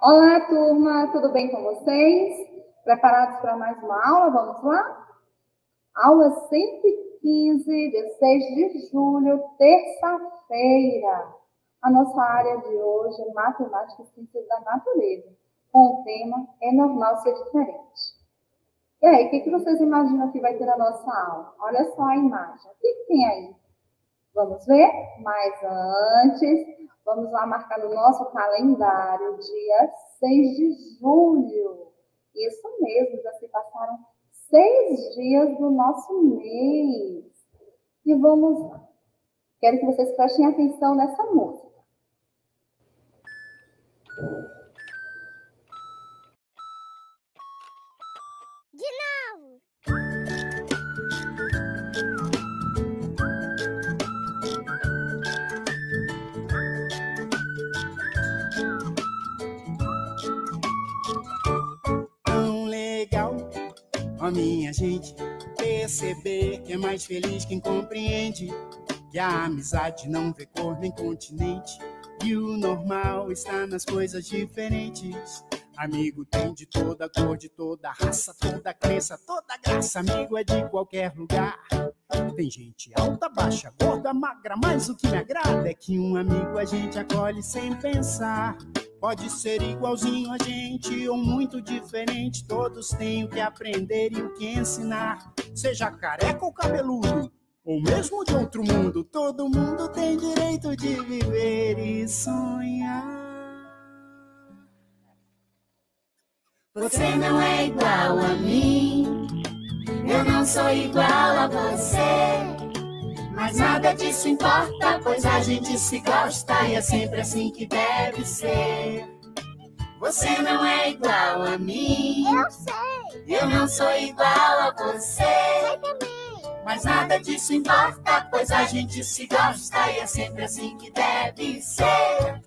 Olá, turma, tudo bem com vocês? Preparados para mais uma aula? Vamos lá? Aula 115, de 6 de julho, terça-feira. A nossa área de hoje é Matemática e Ciências da Natureza, com o tema É Normal Ser Diferente. E aí, o que, que vocês imaginam que vai ter na nossa aula? Olha só a imagem. O que, que tem aí? Vamos ver? Mas antes, Vamos lá marcar no nosso calendário, dia 6 de julho. Isso mesmo, já se passaram seis dias do nosso mês. E vamos lá. Quero que vocês prestem atenção nessa música. A minha gente perceber que é mais feliz quem compreende que a amizade não vê cor nem continente e o normal está nas coisas diferentes. Amigo tem de toda cor, de toda raça, toda crença, toda graça. Amigo é de qualquer lugar. Tem gente alta, baixa, gorda, magra, mas o que me agrada é que um amigo a gente acolhe sem pensar. Pode ser igualzinho a gente ou muito diferente. Todos têm o que aprender e o que ensinar. Seja careca ou cabeludo, ou mesmo de outro mundo, todo mundo tem direito de viver e sonhar. Você não é igual a mim, eu não sou igual a você. Mas nada disso importa, pois a gente se gosta e é sempre assim que deve ser. Você não é igual a mim. Eu sei. Eu não sou igual a você. Sei também. Mas nada disso importa, pois a gente se gosta e é sempre assim que deve ser.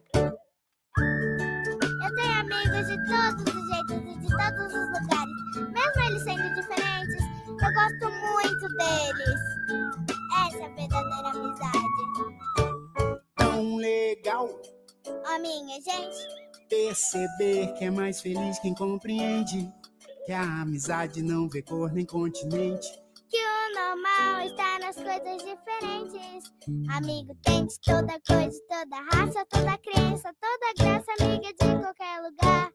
Eu tenho amigos de todos os jeitos e de todos os lugares. Mesmo eles sendo diferentes, eu gosto muito deles. A verdadeira amizade. Tão legal Ó, minha gente, perceber que é mais feliz quem compreende que a amizade não vê cor nem continente. Que o normal está nas coisas diferentes. Amigo tem de toda coisa, toda raça, toda crença, toda graça, amiga de qualquer lugar.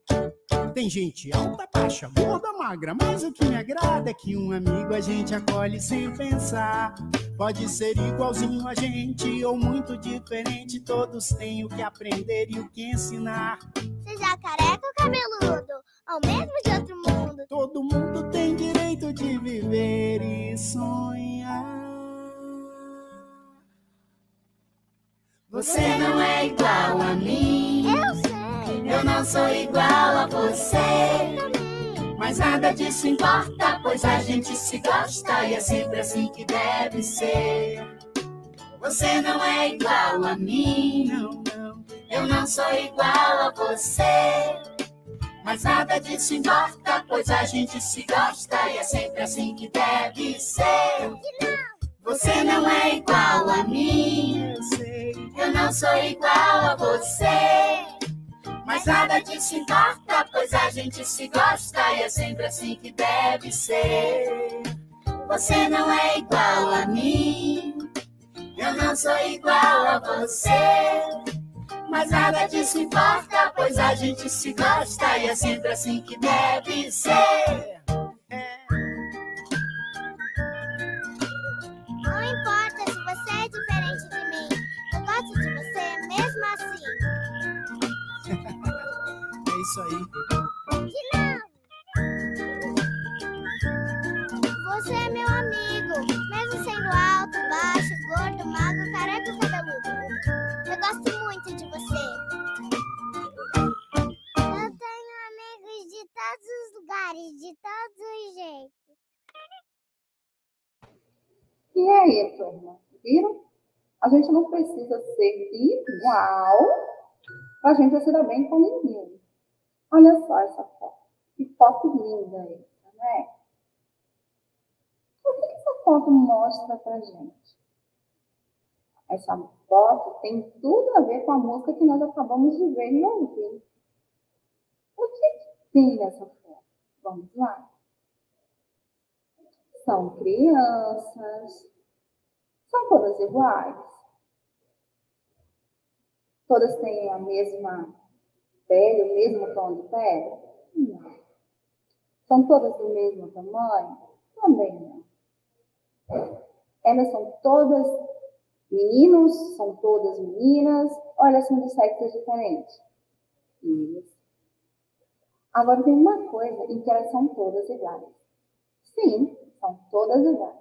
Tem gente alta, baixa, gorda, magra, mas o que me agrada é que um amigo a gente acolhe sem pensar. Pode ser igualzinho a gente ou muito diferente, todos têm o que aprender e o que ensinar. Seja careca ou cabeludo, ou mesmo de outro mundo. Todo mundo tem direito viver e sonhar. Você não é igual a mim. Eu sei. Eu não sou igual a você. Mas nada disso importa, pois a gente se gosta e é sempre assim que deve ser. Você não é igual a mim, Não, não, eu não sou igual a você. Mas nada disso importa, pois a gente se gosta e é sempre assim que deve ser. Você não é igual a mim, eu não sou igual a você. Mas nada disso importa, pois a gente se gosta e é sempre assim que deve ser. Você não é igual a mim, eu não sou igual a você. Mas nada disso importa, pois a gente se gosta e é sempre assim que deve ser. Não importa se você é diferente de mim. Eu gosto de você mesmo assim. É isso aí. Que não! Você é meu amigo, mesmo sendo alto, baixo, E aí, turma? Viram? A gente não precisa ser igual para a gente se dar bem com ninguém. Olha só essa foto. Que foto linda essa, né? O que essa foto mostra pra gente? Essa foto tem tudo a ver com a música que nós acabamos de ver e ouvir. O que tem nessa foto? Vamos lá. São crianças. São todas iguais. Todas têm a mesma pele, o mesmo tom de pele? Não. São todas do mesmo tamanho? Também não. Elas são todas meninos, são todas meninas, ou elas são de sexos diferentes? Isso. Agora tem uma coisa em que elas são todas iguais. Sim, são todas iguais.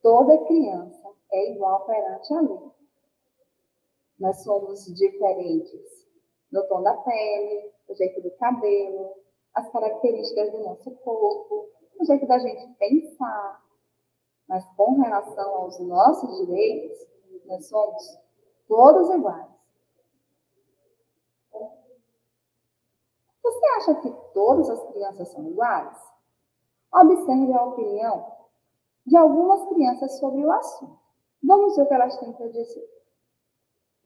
Toda criança é igual perante a lei. Nós somos diferentes no tom da pele, no jeito do cabelo, as características do nosso corpo, no jeito da gente pensar. Mas com relação aos nossos direitos, nós somos todos iguais. Você acha que todas as crianças são iguais? Observe a opinião de algumas crianças sobre o assunto. Vamos ver o que elas têm para dizer.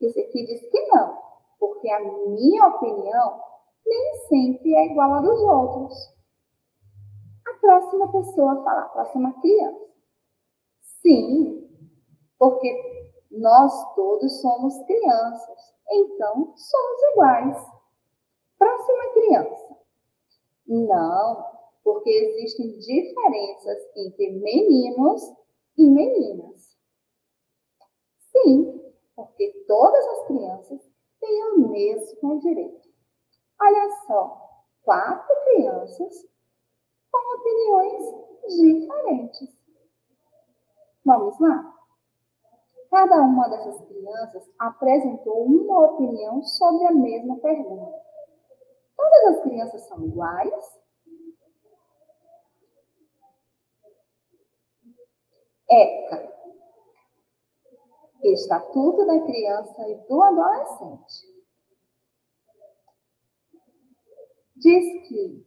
Esse aqui diz que não, porque a minha opinião nem sempre é igual à dos outros. A próxima pessoa fala, a próxima criança. Sim, porque nós todos somos crianças, então somos iguais. Próxima criança. Não, porque existem diferenças entre meninos e meninas. Sim, porque todas as crianças têm o mesmo direito. Olha só, quatro crianças com opiniões diferentes. Vamos lá? Cada uma dessas crianças apresentou uma opinião sobre a mesma pergunta. Todas as crianças são iguais? ECA Estatuto da Criança e do Adolescente. Diz que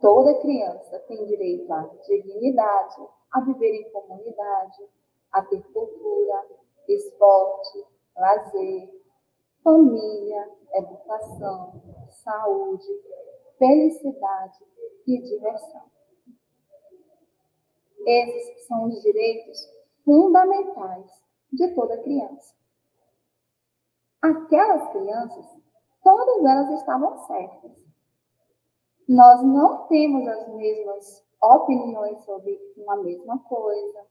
toda criança tem direito à dignidade, a viver em comunidade, a ter cultura, esporte, lazer, família, educação, saúde, felicidade e diversão. Esses são os direitos fundamentais de toda criança. Aquelas crianças, todas elas estavam certas. Nós não temos as mesmas opiniões sobre uma mesma coisa.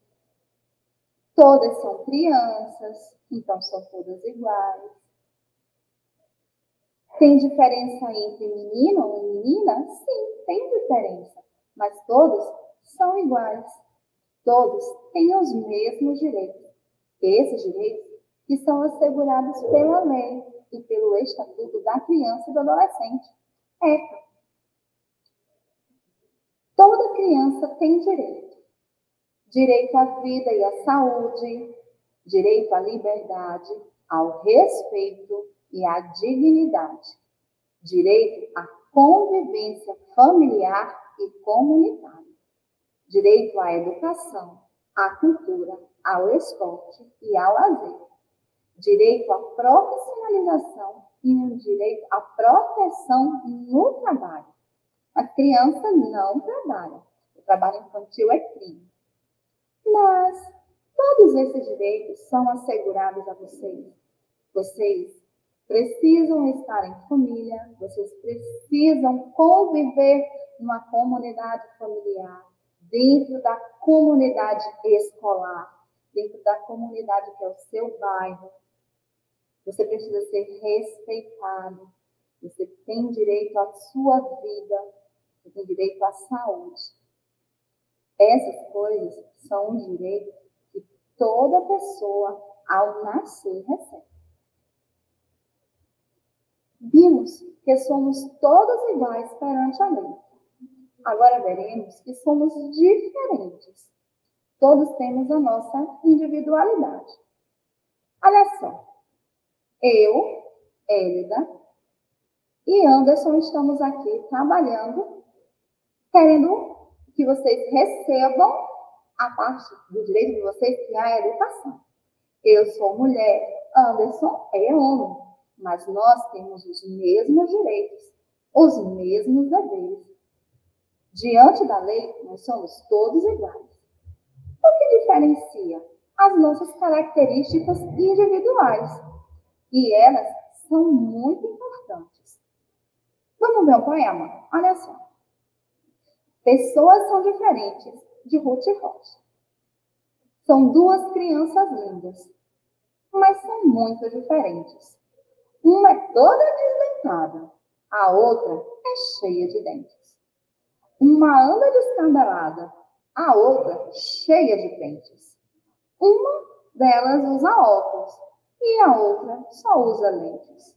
Todas são crianças, então são todas iguais. Tem diferença entre menino e menina? Sim, tem diferença. Mas todos são iguais. Todos têm os mesmos direitos. Esses direitos que são assegurados pela lei e pelo Estatuto da Criança e do Adolescente, ECA. Toda criança tem direito. Direito à vida e à saúde, direito à liberdade, ao respeito e à dignidade, direito à convivência familiar e comunitária, direito à educação, à cultura, ao esporte e ao lazer, direito à profissionalização e um direito à proteção no trabalho. A criança não trabalha, o trabalho infantil é crime. Mas todos esses direitos são assegurados a vocês. Vocês precisam estar em família, vocês precisam conviver numa comunidade familiar, dentro da comunidade escolar, dentro da comunidade que é o seu bairro. Você precisa ser respeitado. Você tem direito à sua vida. Você tem direito à saúde. Essas coisas são os direitos que toda pessoa, ao nascer, recebe. Vimos que somos todos iguais perante a lei. Agora veremos que somos diferentes Todos temos a nossa individualidade. Olha só. Eu, Hélida e Anderson estamos aqui trabalhando, querendo que vocês recebam a parte do direito de vocês, que é a educação. Eu sou mulher, Anderson é homem, mas nós temos os mesmos direitos os mesmos deveres. Diante da lei, nós somos todos iguais. O que diferencia? As nossas características individuais. E elas são muito importantes. Vamos ver um poema? Olha só. Pessoas são diferentes, de Ruth Rocha. São duas crianças lindas, mas são muito diferentes. Uma é toda desdentada, a outra é cheia de dentes. Uma anda descabelada, a outra cheia de pentes. Uma delas usa óculos e a outra só usa lentes.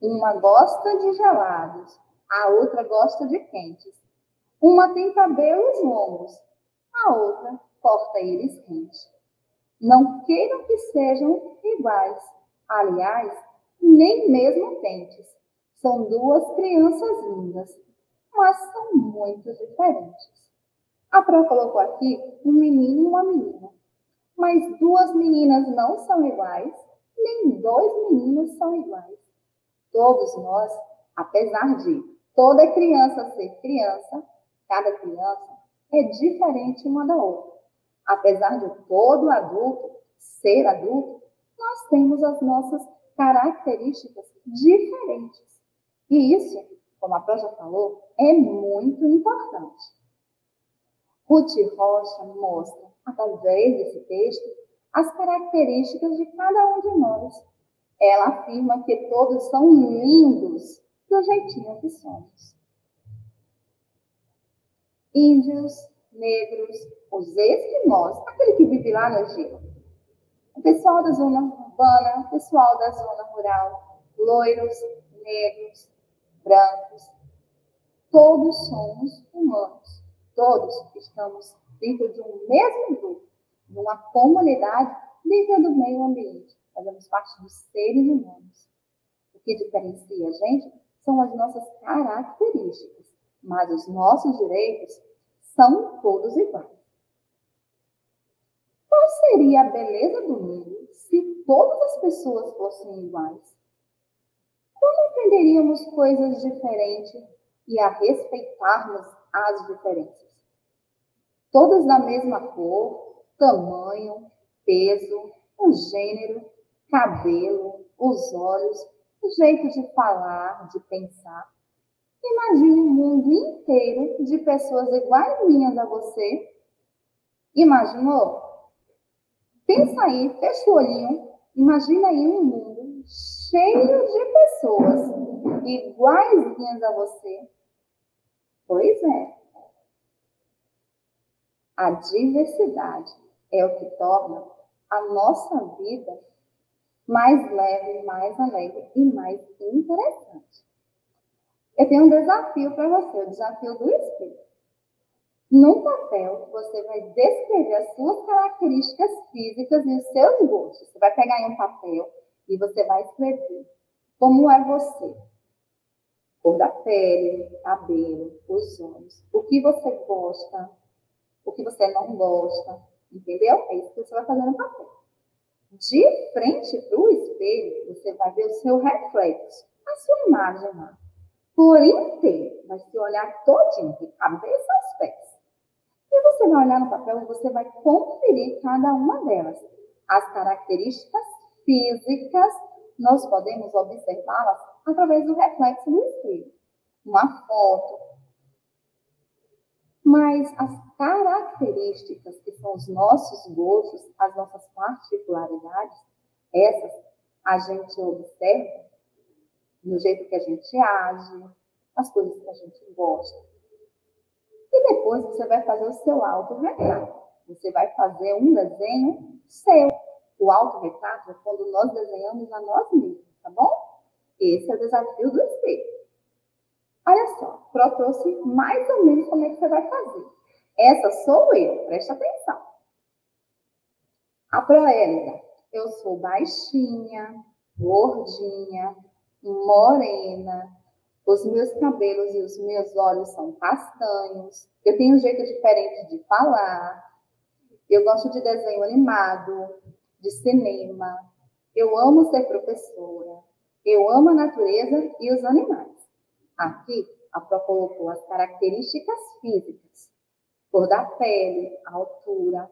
Uma gosta de gelados, a outra gosta de quentes. Uma tem cabelos longos, a outra corta eles quente. Não queiram que sejam iguais. Aliás, nem mesmo pentes. São duas crianças lindas, mas são muito diferentes. A Pró colocou aqui um menino e uma menina. Mas duas meninas não são iguais, nem dois meninos são iguais. Todos nós, apesar de toda criança ser criança, cada criança é diferente uma da outra. Apesar de todo adulto ser adulto, nós temos as nossas características diferentes. E isso, como a Pró já falou, é muito importante. Ruth Rocha mostra, através desse texto, as características de cada um de nós. Ela afirma que todos são lindos do jeitinho que somos. Índios, negros, os esquimós, aquele que vive lá no gelo. O pessoal da zona urbana, o pessoal da zona rural, loiros, negros, brancos, todos somos humanos. Todos estamos dentro de um mesmo grupo, de uma comunidade dentro do meio ambiente. Fazemos parte dos seres humanos. O que diferencia a gente são as nossas características, mas os nossos direitos são todos iguais. Qual seria a beleza do mundo se todas as pessoas fossem iguais? Como aprenderíamos coisas diferentes e a respeitarmos as diferenças? Todas da mesma cor, tamanho, peso, o gênero, cabelo, os olhos, o jeito de falar, de pensar. Imagine um mundo inteiro de pessoas iguaizinhas a você. Imaginou? Pensa aí, fecha o olhinho. Imagina aí um mundo cheio de pessoas iguaizinhas a você. Pois é. A diversidade é o que torna a nossa vida mais leve, mais alegre e mais interessante. Eu tenho um desafio para você, o desafio do espelho. No papel, você vai descrever as suas características físicas e os seus gostos. Você vai pegar em um papel e você vai escrever como é você. Cor da pele, cabelo, os olhos, o que você gosta, o que você não gosta, entendeu? É isso que você vai fazer no papel. De frente para o espelho, você vai ver o seu reflexo, a sua imagem lá por inteiro. Vai se olhar todinho, de cabeça aos pés. E você vai olhar no papel e você vai conferir cada uma delas. As características físicas, nós podemos observá-las através do reflexo do espelho. Uma foto. Mas as características que são os nossos gostos, as nossas particularidades, essas a gente observa no jeito que a gente age, as coisas que a gente gosta. E depois você vai fazer o seu autorretrato. Você vai fazer um desenho seu. O autorretrato é quando nós desenhamos a nós mesmos, tá bom? Esse é o desafio do espelho. Olha só, Pro trouxe mais ou menos como é que você vai fazer. Essa sou eu, presta atenção. A Proélida, eu sou baixinha, gordinha, morena, os meus cabelos e os meus olhos são castanhos, eu tenho um jeito diferente de falar, eu gosto de desenho animado, de cinema, eu amo ser professora, eu amo a natureza e os animais. Aqui, a Pro colocou as características físicas, cor da pele, altura,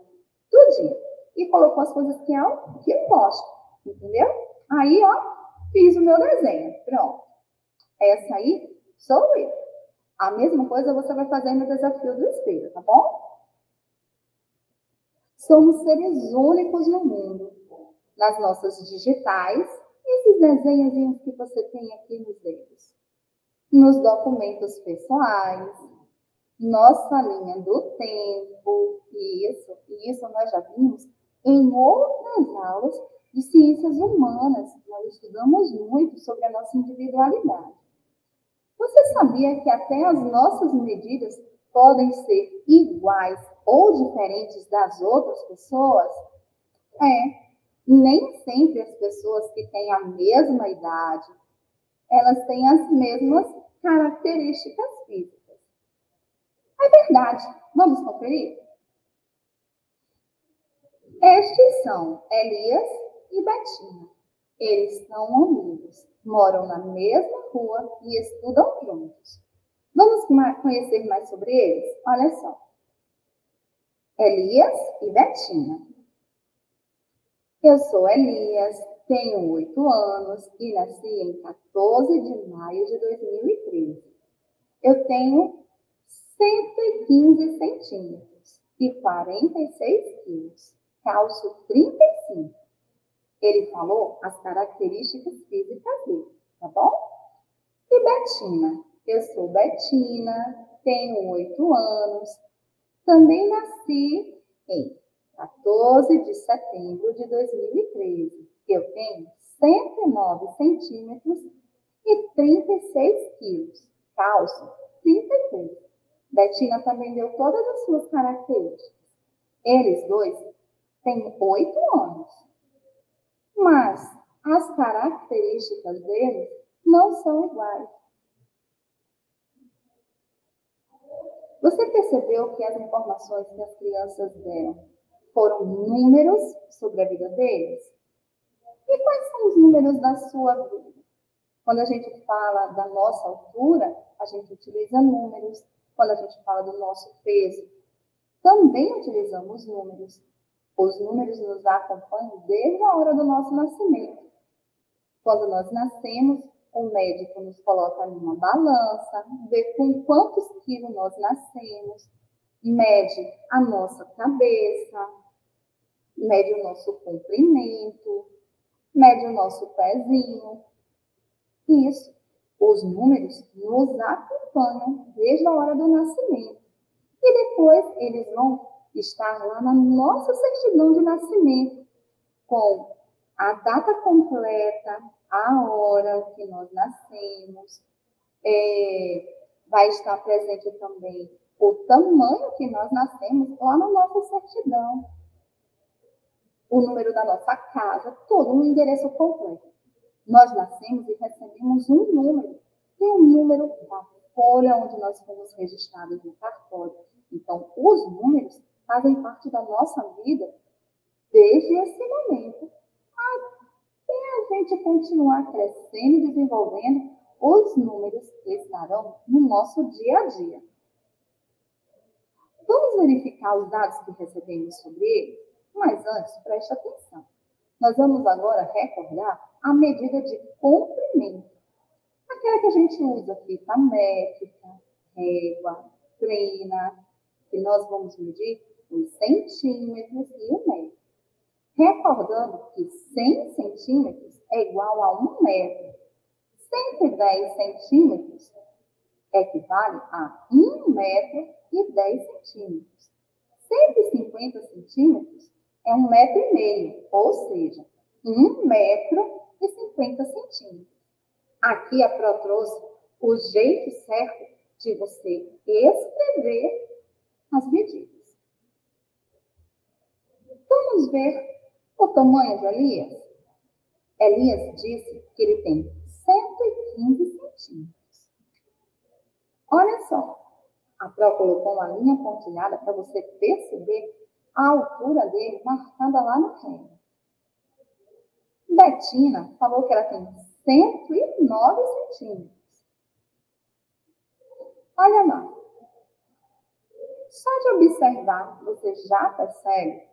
tudinho. E colocou as coisas que eu, que eu gosto, entendeu? Aí, ó, fiz o meu desenho. Pronto. Essa aí sou eu. A mesma coisa você vai fazer no desafio do espelho, tá bom? Somos seres únicos no mundo. Nas nossas digitais, esses desenhos que você tem aqui nos dedos. Nos documentos pessoais, nossa linha do tempo, isso, isso nós já vimos em outras aulas de ciências humanas. Nós estudamos muito sobre a nossa individualidade. Você sabia que até as nossas medidas podem ser iguais ou diferentes das outras pessoas? É, nem sempre as pessoas que têm a mesma idade, elas têm as mesmas características físicas. É verdade. Vamos conferir? Estes são Elias e Betina. Eles são amigos, moram na mesma rua e estudam juntos. Vamos conhecer mais sobre eles? Olha só. Elias e Betina. Eu sou Elias, tenho oito anos e nasci em 14 de maio de 2013. Eu tenho 115 centímetros e 46 quilos. Calço 35. Ele falou as características físicas dele, tá bom? E Betina? Eu sou Betina, tenho oito anos, também nasci em 14 de setembro de 2013. Eu tenho 109 centímetros e 36 quilos. Calço 33. Betina também deu todas as suas características. Eles dois têm oito anos. Mas as características deles não são iguais. Você percebeu que as informações que as crianças deram foram números sobre a vida deles? E quais são os números da sua vida? Quando a gente fala da nossa altura, a gente utiliza números. Quando a gente fala do nosso peso, também utilizamos números. Os números nos acompanham desde a hora do nosso nascimento. Quando nós nascemos, o médico nos coloca numa balança, vê com quantos quilos nós nascemos, mede a nossa cabeça, mede o nosso comprimento, mede o nosso pezinho. Isso, os números nos acompanham desde a hora do nascimento. E depois eles vão estar lá na nossa certidão de nascimento, com a data completa, a hora que nós nascemos, é, vai estar presente também o tamanho que nós nascemos lá na nossa certidão, o número da nossa casa, todo um endereço completo. Nós nascemos e recebemos um número, que é o número da folha onde nós fomos registrados no cartório. Então, os números fazem parte da nossa vida desde esse momento a gente continuar crescendo e desenvolvendo, os números estarão no nosso dia a dia. Vamos verificar os dados que recebemos sobre eles? Mas antes, preste atenção. Nós vamos agora recordar a medida de comprimento. Aquela que a gente usa fita métrica, régua, trena, que nós vamos medir os centímetros e o metro. Recordando que 100 centímetros é igual a 1 metro. 110 centímetros equivale a 1 metro e 10 centímetros. 150 centímetros é 1 metro e meio, ou seja, 1 metro e 50 centímetros. Aqui a Pro trouxe o jeito certo de você escrever as medidas. Vamos ver o tamanho de Elias? Elias disse que ele tem 115 centímetros. Olha só, a Pro colocou uma linha pontilhada para você perceber a altura dele marcada lá no reino. Betina falou que ela tem 109 centímetros. Olha lá. Só de observar, você já percebe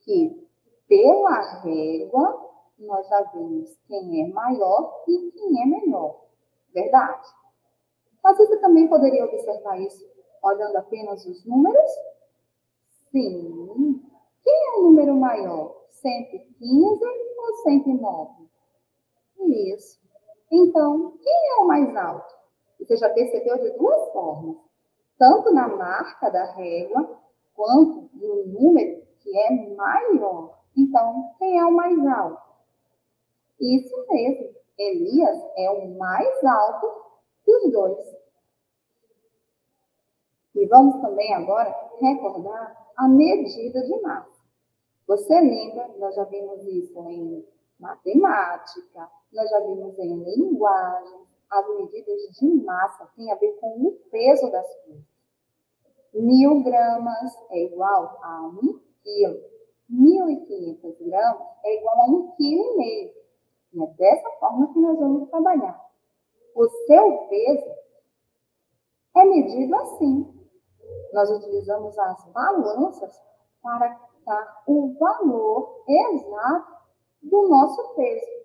que pela régua nós já vimos quem é maior e quem é menor. Verdade? Mas você também poderia observar isso olhando apenas os números? Sim. Quem é o número maior? 115 ou 109? Isso. Então, quem é o mais alto? Você já percebeu de duas formas. Tanto na marca da régua, quanto no número que é maior. Então, quem é o mais alto? Isso mesmo. Elias é o mais alto dos dois. E vamos também agora recordar a medida de massa. Você lembra, nós já vimos isso em matemática, nós já vimos em linguagem, as medidas de massa têm a ver com o peso das coisas. Mil gramas é igual a um quilo. Mil e quinhentos gramas é igual a um quilo e é dessa forma que nós vamos trabalhar. O seu peso é medido assim. Nós utilizamos as balanças para dar o valor exato do nosso peso.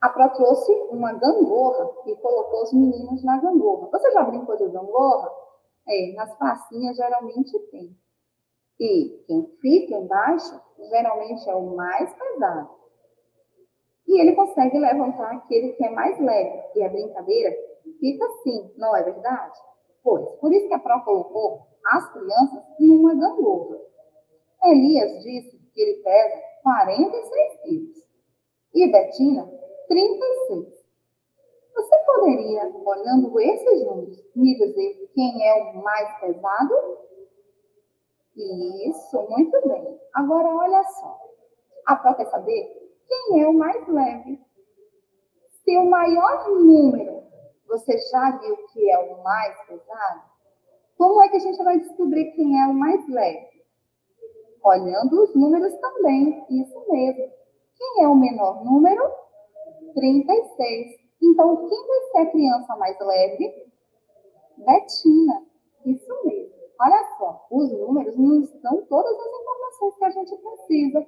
A trouxe uma gangorra e colocou os meninos na gangorra. Você já brincou de gangorra? É, nas pracinhas geralmente tem. E quem fica embaixo geralmente é o mais pesado. E ele consegue levantar aquele que é mais leve. E a brincadeira fica assim, não é verdade? Pois, por isso que a Pró colocou as crianças numa gangorra. Elias disse que ele pesa 46 quilos. E Betina, 36. Você poderia, olhando esses números, me dizer quem é o mais pesado? Isso, muito bem. Agora, olha só. A Pró quer saber quem é o mais leve. Se o maior número você já viu que é o mais pesado, como é que a gente vai descobrir quem é o mais leve? Olhando os números também, isso mesmo. Quem é o menor número? 36. Então, quem vai ser a criança mais leve? Betina. Isso mesmo. Olha só, os números nos dão todas as informações que a gente precisa.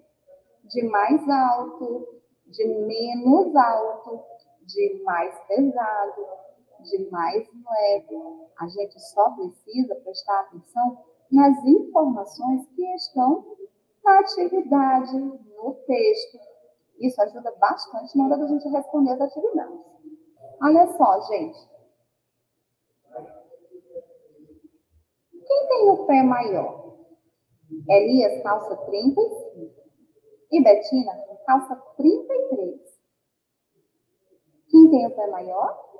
De mais alto, de menos alto, de mais pesado, de mais leve. A gente só precisa prestar atenção nas informações que estão na atividade, no texto. Isso ajuda bastante na hora da gente responder as atividades. Olha só, gente. Quem tem o pé maior? Elias calça 35 e Betina calça 33. Quem tem o pé maior?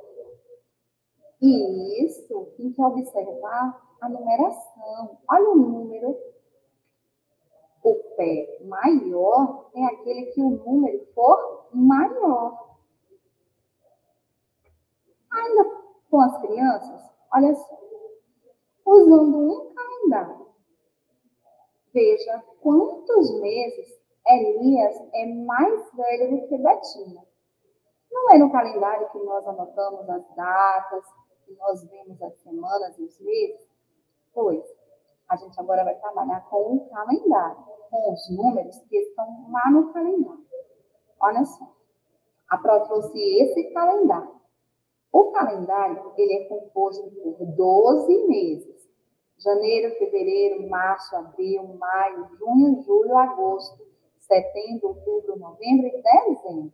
E isso tem que observar a numeração. Olha o número. O pé maior é aquele que o número for maior. Ainda com as crianças, olha só. Usando um calendário. Veja quantos meses Elias é mais velho do que Betina. Não é no calendário que nós anotamos as datas, que nós vemos as semanas e os meses? Pois, a gente agora vai trabalhar com o calendário, com os números que estão lá no calendário. Olha só, a Pro trouxe esse calendário. O calendário, ele é composto por 12 meses. Janeiro, fevereiro, março, abril, maio, junho, julho, agosto, setembro, outubro, novembro e dezembro.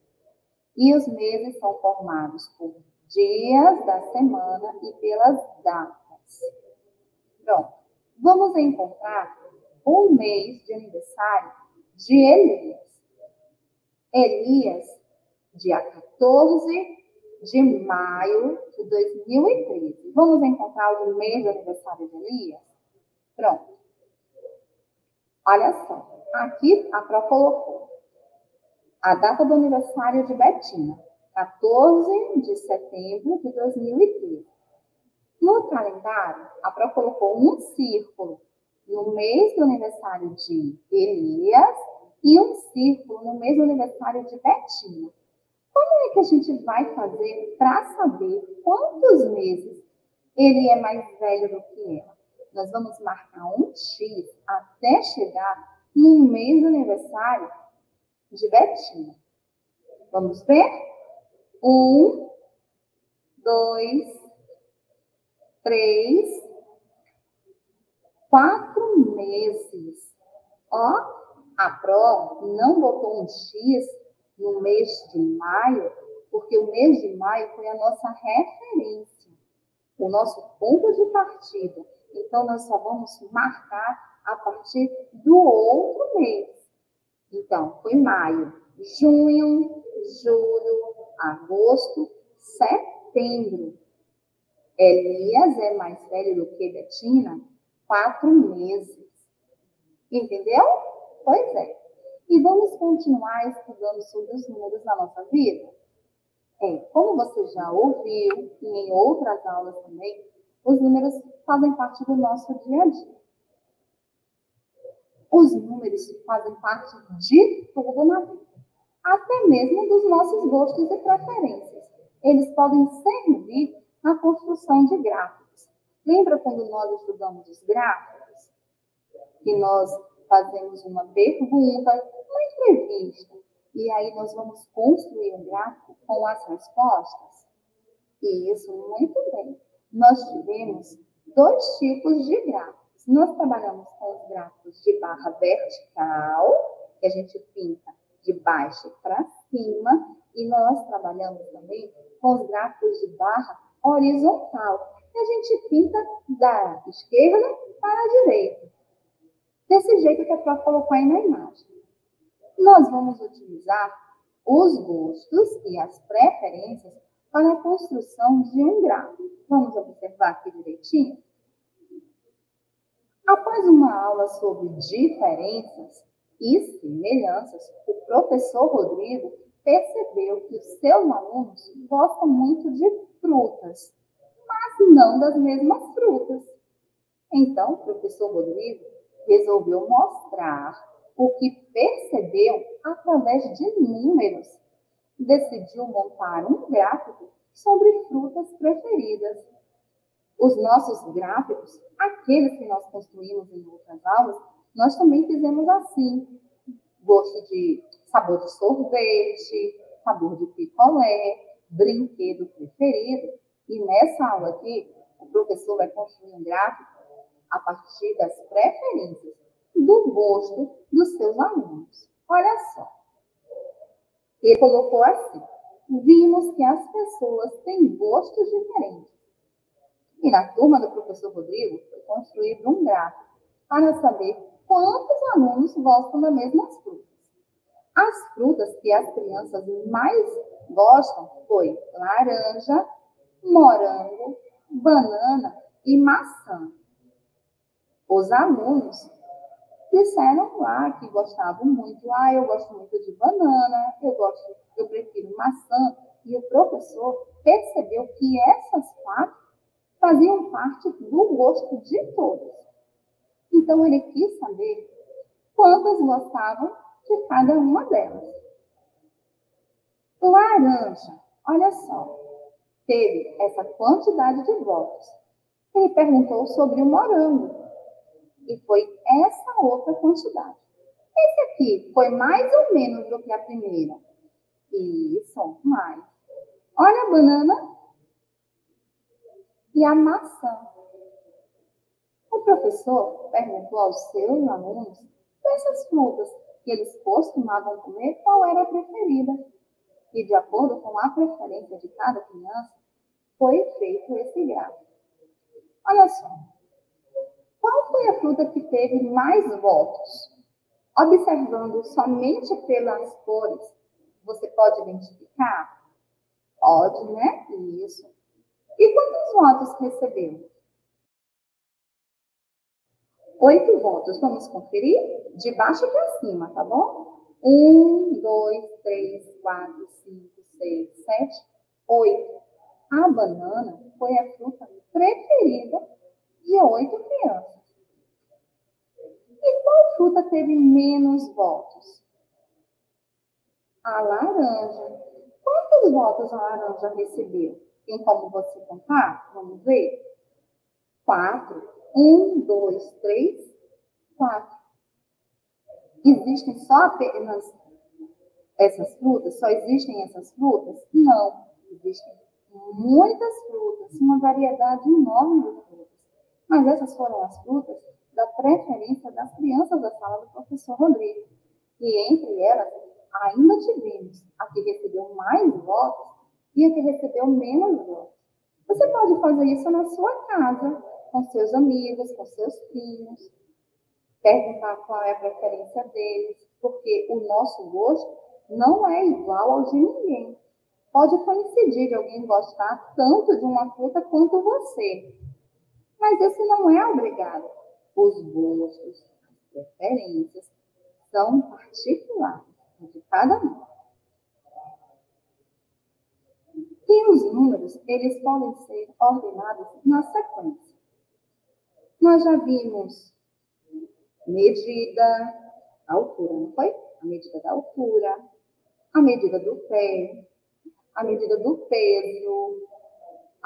E os meses são formados por dias da semana e pelas datas. Pronto. Vamos encontrar o mês de aniversário de Elias. Elias, dia 14 de maio de 2013. Vamos encontrar o mês de aniversário de Elias? Pronto. Olha só, aqui a Pro colocou a data do aniversário de Betina. 14 de setembro de 2013. No calendário, a Pro colocou um círculo no mês do aniversário de Elias e um círculo no mês do aniversário de Betina. Como é que a gente vai fazer para saber quantos meses ele é mais velho do que ela? Nós vamos marcar um X até chegar no mês do aniversário de Betinha. Vamos ver? Um, dois, três, quatro meses. Ó, a Pro não botou um X no mês de maio, porque o mês de maio foi a nossa referência, o nosso ponto de partida. Então, nós só vamos marcar a partir do outro mês. Então, foi maio, junho, julho, agosto, setembro. Elias é mais velho do que Betina, quatro meses. Entendeu? Pois é. E vamos continuar estudando sobre os números na nossa vida? É, como você já ouviu, e em outras aulas também, os números fazem parte do nosso dia a dia. Os números fazem parte de tudo na vida, até mesmo dos nossos gostos e preferências. Eles podem servir na construção de gráficos. Lembra quando nós estudamos os gráficos? Que nós fazemos uma pergunta, uma entrevista, e aí nós vamos construir um gráfico com as respostas? Isso, muito bem. Nós tivemos dois tipos de gráficos. Nós trabalhamos com os gráficos de barra vertical, que a gente pinta de baixo para cima, e nós trabalhamos também com os gráficos de barra horizontal, que a gente pinta da esquerda para a direita. Desse jeito que a Pró colocou aí na imagem. Nós vamos utilizar os gostos e as preferências para a construção de um gráfico. Vamos observar aqui direitinho? Após uma aula sobre diferenças e semelhanças, o professor Rodrigo percebeu que os seus alunos gostam muito de frutas, mas não das mesmas frutas. Então, o professor Rodrigo resolveu mostrar o que percebeu através de números. Decidiu montar um gráfico sobre frutas preferidas. Os nossos gráficos, aqueles que nós construímos em outras aulas, nós também fizemos assim. Gosto de sabor de sorvete, sabor de picolé, brinquedo preferido. E nessa aula aqui, o professor vai construir um gráfico a partir das preferências, do gosto dos seus alunos. Olha só. Ele colocou assim: vimos que as pessoas têm gostos diferentes. E na turma do professor Rodrigo foi construído um gráfico para saber quantos alunos gostam das mesmas frutas. As frutas que as crianças mais gostam foi laranja, morango, banana e maçã. Os alunos disseram lá que gostavam muito. Ah, eu gosto muito de banana, eu gosto, eu prefiro maçã. E o professor percebeu que essas quatro faziam parte do gosto de todos. Então ele quis saber quantas gostavam de cada uma delas. Laranja, olha só, teve essa quantidade de votos. Ele perguntou sobre o morango. E foi essa outra quantidade. Esse aqui foi mais ou menos do que a primeira. Isso, mais. Olha a banana e a maçã. O professor perguntou aos seus alunos dessas frutas que eles costumavam comer, qual era a preferida. E de acordo com a preferência de cada criança, foi feito esse gráfico. Olha só, qual foi a fruta que teve mais votos? Observando somente pelas cores, você pode identificar? Pode, né? Isso. E quantos votos recebeu? Oito votos. Vamos conferir? De baixo para cima, tá bom? Um, dois, três, quatro, cinco, seis, sete, oito. A banana foi a fruta preferida de oito crianças. E qual fruta teve menos votos? A laranja. Quantos votos a laranja recebeu? Tem como você contar? Vamos ver? Quatro. Um, dois, três, quatro. Existem só apenas essas frutas? Só existem essas frutas? Não. Existem muitas frutas, uma variedade enorme de frutas. Mas essas foram as frutas da preferência das crianças da sala do professor Rodrigo. E entre elas, ainda tivemos a que recebeu mais votos e a que recebeu menos votos. Você pode fazer isso na sua casa, com seus amigos, com seus primos, perguntar qual é a preferência deles, porque o nosso gosto não é igual ao de ninguém. Pode coincidir de alguém gostar tanto de uma fruta quanto você, mas esse não é obrigado. Os gostos, as preferências são particulares de cada um. E os números, eles podem ser ordenados na sequência. Nós já vimos medida, altura, não foi? A medida da altura, a medida do pé, a medida do peso,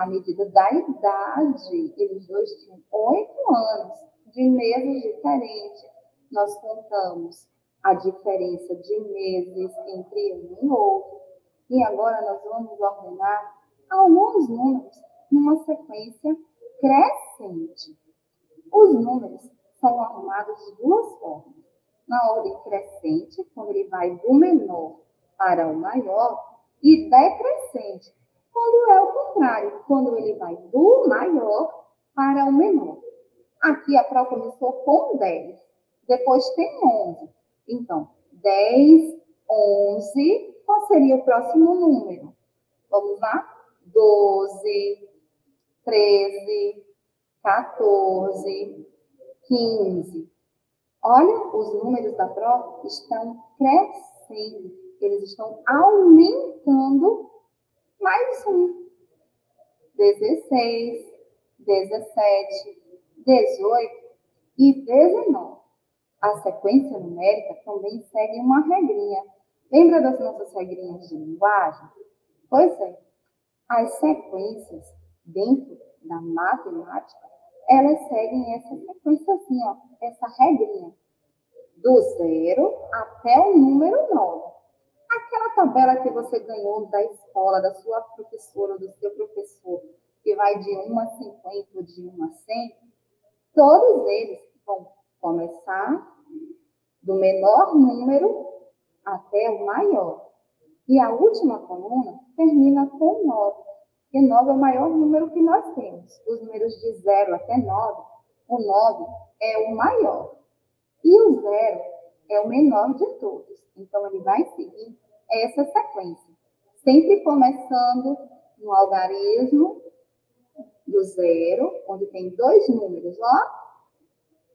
a medida da idade. Eles dois tinham oito anos de meses diferentes. Nós contamos a diferença de meses entre um e outro. E agora nós vamos ordenar alguns números numa sequência crescente. Os números são arrumados de duas formas. Na ordem crescente, quando ele vai do menor para o maior, e decrescente, quando é o contrário, quando ele vai do maior para o menor. Aqui a prova começou com 10, depois tem 11. Então, 10, 11, qual seria o próximo número? Vamos lá? 12, 13, 14, 15. Olha, os números da prova estão crescendo, eles estão aumentando mais um. 16, 17, 18 e 19. A sequência numérica também segue uma regrinha. Lembra das nossas regrinhas de linguagem? Pois é, as sequências dentro da matemática, elas seguem essa sequência assim, ó, essa regrinha. Do zero até o número 9. Aquela tabela que você ganhou da escola, da sua professora, do seu professor, que vai de 1 a 50 ou de 1 a 100, todos eles vão começar do menor número até o maior. E a última coluna termina com 9, porque 9 é o maior número que nós temos. Os números de 0 até 9, o 9 é o maior. E o 0 é o menor de todos. Então, ele vai seguir essa sequência. Sempre começando no algarismo do zero, onde tem dois números, ó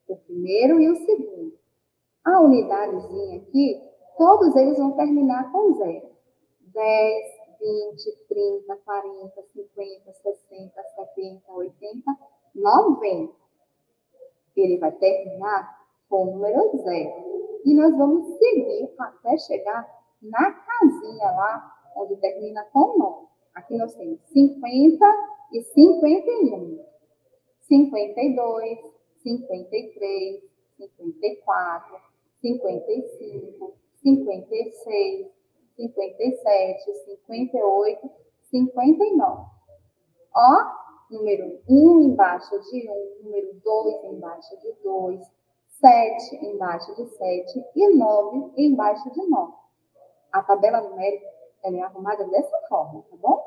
o primeiro e o segundo. A unidadezinha aqui, todos eles vão terminar com zero. 10, 20, 30, 40, 50, 60, 70, 80, 90. Ele vai terminar com o número zero. E nós vamos seguir até chegar na casinha lá, onde termina com 9. Aqui nós temos 50 e 51. 52, 53, 54, 55, 56, 57, 58, 59. Ó, número 1 embaixo de 1, número 2 embaixo de 2, 7 embaixo de 7 e 9 embaixo de 9. A tabela numérica é arrumada dessa forma, tá bom?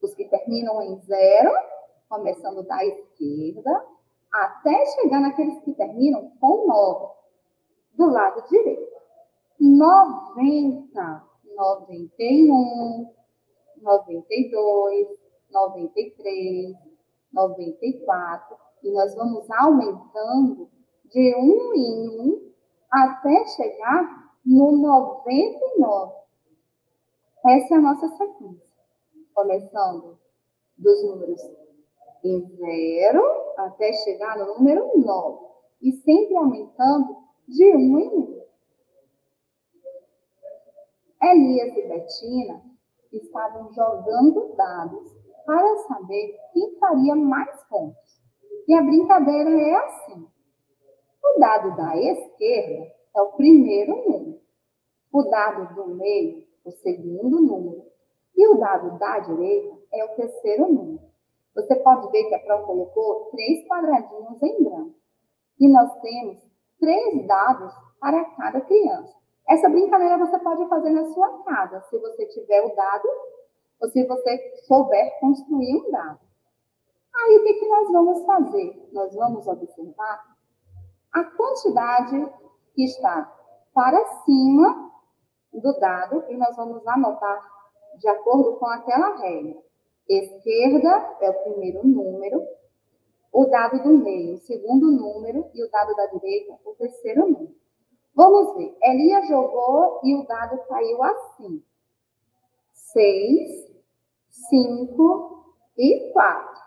Os que terminam em zero, começando da esquerda, até chegar naqueles que terminam com 9, do lado direito. 90, 91, 92, 93, 94. E nós vamos aumentando de um em um até chegar no 99. Essa é a nossa sequência. Começando dos números em zero até chegar no número 9. E sempre aumentando de um em um. Elias e Betina estavam jogando dados para saber quem faria mais pontos. E a brincadeira é assim. O dado da esquerda é o primeiro número. O dado do meio, o segundo número. E o dado da direita é o terceiro número. Você pode ver que a prova colocou três quadradinhos em branco. E nós temos três dados para cada criança. Essa brincadeira você pode fazer na sua casa, se você tiver o dado ou se você souber construir um dado. Aí o que, que nós vamos fazer? Nós vamos observar a quantidade que está para cima do dado e nós vamos anotar de acordo com aquela regra. Esquerda é o primeiro número, o dado do meio, o segundo número, e o dado da direita, o terceiro número. Vamos ver. Elia jogou e o dado caiu assim. Seis, cinco e quatro.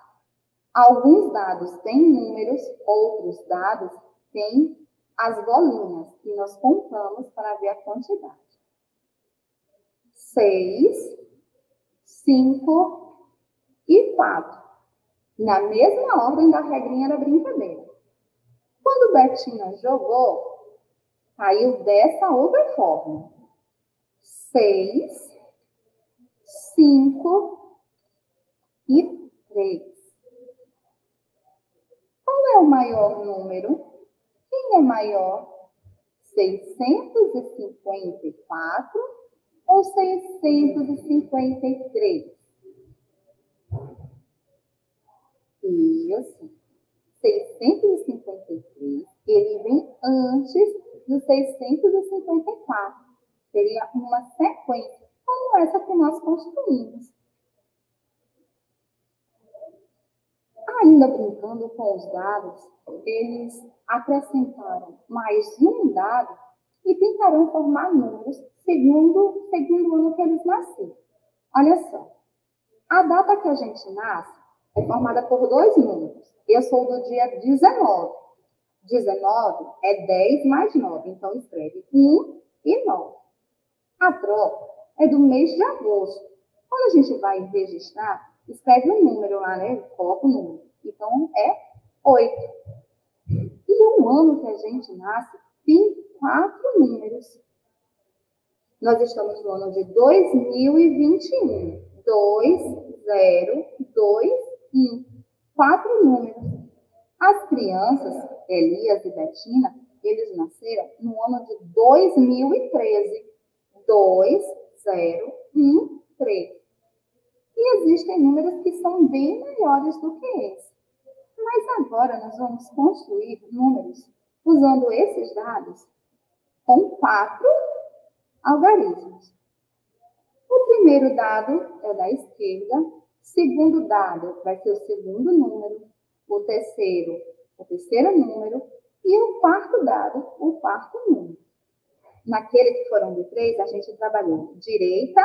Alguns dados têm números, outros dados têm as bolinhas que nós contamos para ver a quantidade. Seis, cinco e quatro. Na mesma ordem da regrinha da brincadeira. Quando Betinha jogou, caiu dessa outra forma. Seis, cinco e três. Qual é o maior número? Quem é maior? 654 ou 653? Isso. 653, ele vem antes do 654. Seria uma sequência, como essa que nós construímos. Ainda brincando com os dados, eles acrescentaram mais um dado e tentarão formar números segundo, segundo o ano que eles nasceram. Olha só, a data que a gente nasce é formada por dois números. Eu sou do dia 19. 19 é 10 mais 9, então escreve 1 e 9. A troca é do mês de agosto. Quando a gente vai registrar, escreve um número lá, né? Coloca o um número. Então, é 8. E o ano que a gente nasce tem quatro números. Nós estamos no ano de 2021. 2, 0, 2, 1. Quatro números. As crianças, Elias e Betina, eles nasceram no ano de 2013. 2, 0, 1, 3. E existem números que são bem maiores do que esse. Mas agora nós vamos construir números usando esses dados com quatro algarismos. O primeiro dado é o da esquerda, o segundo dado vai ser o segundo número, o terceiro, o terceiro número, e o quarto dado, o quarto número. Naquele que foram de três, a gente trabalhou direita,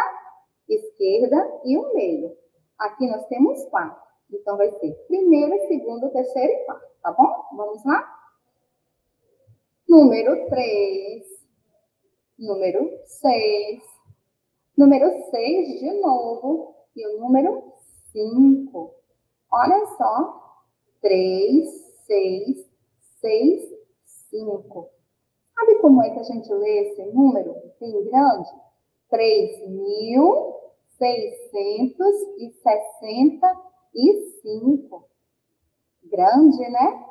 esquerda e o meio. Aqui nós temos quatro. Então, vai ser primeiro, segundo, terceiro e quarto, tá bom? Vamos lá? Número 3. Número 6. Número 6 de novo. E o número 5. Olha só. 3, 6, 6, 5. Sabe como é que a gente lê esse número bem grande? 3.660 e 5. Grande, né?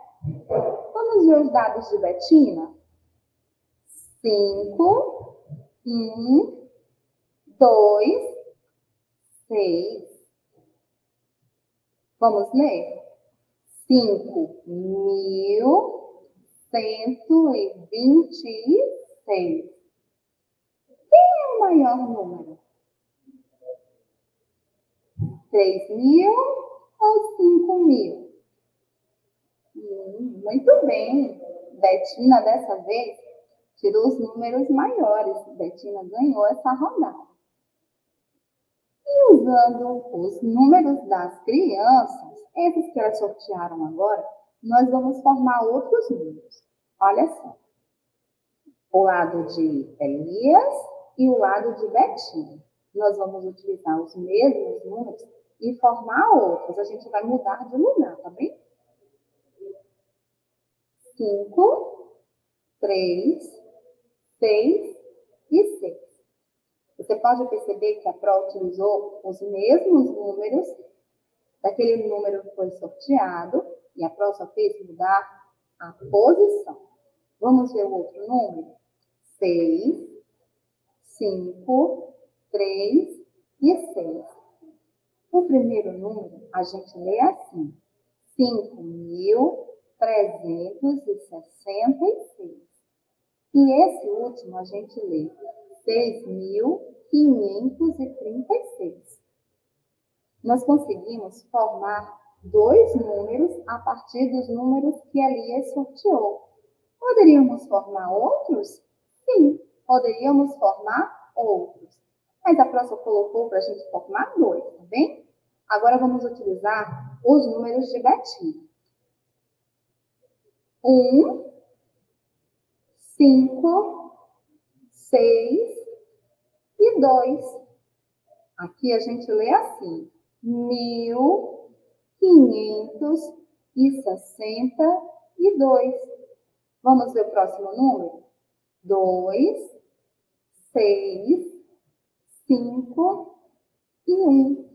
Vamos ver os dados de Betina? 5, 1, 2, 6. Vamos ler? 5 mil cento e vinte e seis. Quem é o maior número? Três mil ou 5 mil? Hum, muito bem. Betina, dessa vez, tirou os números maiores. Betina ganhou essa rodada. E usando os números das crianças, esses que elas sortearam agora, nós vamos formar outros números. Olha só. O lado de Elias e o lado de Betina. nós vamos utilizar os mesmos números e formar outros. A gente vai mudar de lugar, tá bem? 5, 3, 6 e 6. Você pode perceber que a Pro utilizou os mesmos números daquele número que foi sorteado e a Pro só fez mudar a posição. Vamos ver o outro número? 6, 5, 3 e 6. O primeiro número a gente lê assim: 5.366. E esse último a gente lê 6.536. Nós conseguimos formar dois números a partir dos números que a Lia sorteou. Poderíamos formar outros? Sim, poderíamos formar outros. Mas a próxima colocou para a gente formar dois, bem? Agora vamos utilizar os números de gatilho. Um, cinco, seis e dois. Aqui a gente lê assim: mil quinhentos e sessenta e dois. Vamos ver o próximo número? Dois, seis, cinco e um.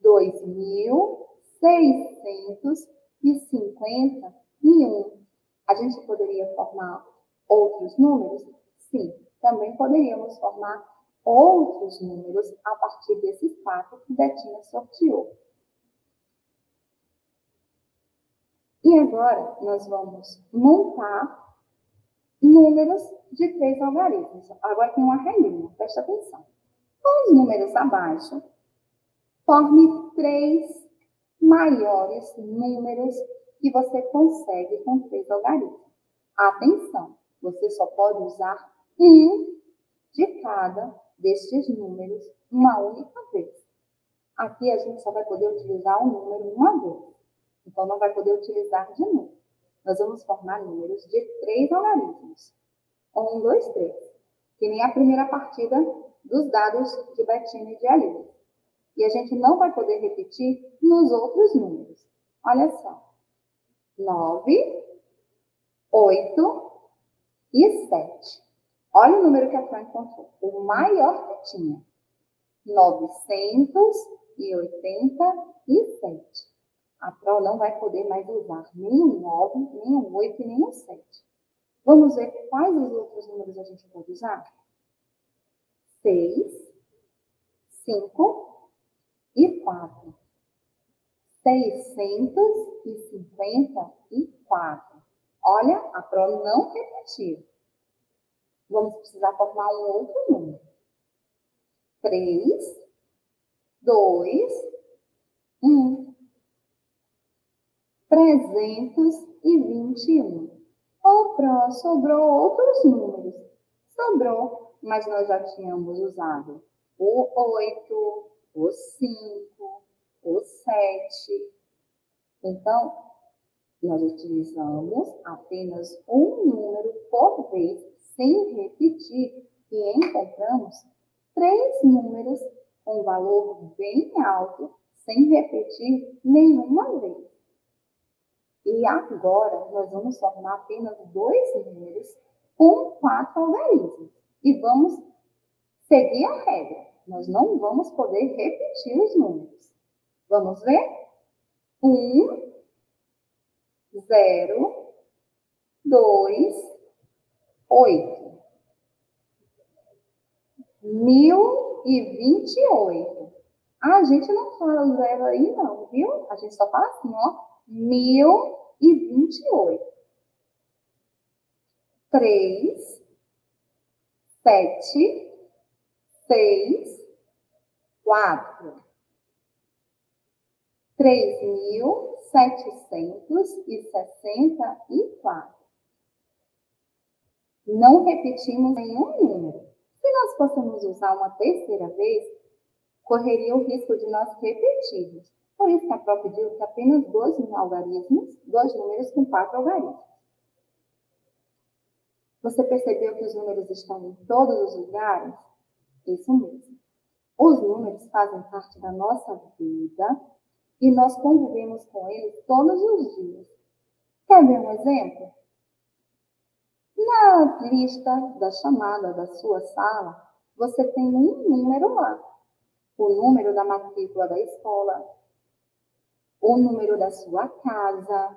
Dois mil seiscentos e cinquenta e um. A gente poderia formar outros números? Sim, também poderíamos formar outros números a partir desses quatro que Betinha sorteou. E agora nós vamos montar números de três algarismos. Agora tem uma regrinha, presta atenção. Com os números abaixo, forme três maiores números que você consegue com três algarismos. Atenção, você só pode usar um de cada destes números uma única vez. Aqui a gente só vai poder utilizar um número uma vez. Então, não vai poder utilizar de novo. Nós vamos formar números de três algarismos. Um, dois, três. Que nem a primeira partida dos dados de Betina e de Aline. E a gente não vai poder repetir nos outros números. Olha só. Nove, oito e sete. Olha o número que a Fran encontrou. O maior que tinha. 987. A Pro não vai poder mais usar nem o 9, nem o 8 e nem o 7. Vamos ver quais os outros números a gente pode usar? 6, 5 e 4. 654. Olha, a Pro não repetiu vamos precisar formar um outro número. 3, 2, 1. 321. O pró sobrou outros números. Sobrou, mas nós já tínhamos usado o 8, o 5, o 7. Então, nós utilizamos apenas um número por vez sem repetir, e encontramos três números com valor bem alto, sem repetir nenhuma vez. E agora nós vamos formar apenas dois números com quatro algarismos. E vamos seguir a regra. Nós não vamos poder repetir os números. Vamos ver? Um, zero, dois, oito. Mil e vinte e oito. Ah, a gente não fala zero aí, não, viu? A gente só fala assim, ó. Mil e vinte e oito. Três, sete, seis, quatro. Três mil setecentos e sessenta e quatro não repetimos nenhum número. Se nós fôssemos usar uma terceira vez, correria o risco de nós repetirmos. Por isso que a prova pediu que apenas dois algarismos, dois números com quatro algarismos. Você percebeu que os números estão em todos os lugares? Isso mesmo. Os números fazem parte da nossa vida e nós convivemos com eles todos os dias. Quer ver um exemplo? Na lista da chamada da sua sala, você tem um número lá. O número da matrícula da escola, o número da sua casa,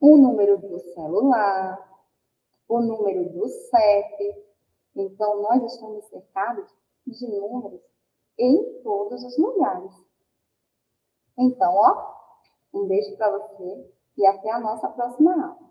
o número do celular, o número do CEP. Então, nós estamos cercados de números em todos os lugares. Então, ó, um beijo para você e até a nossa próxima aula.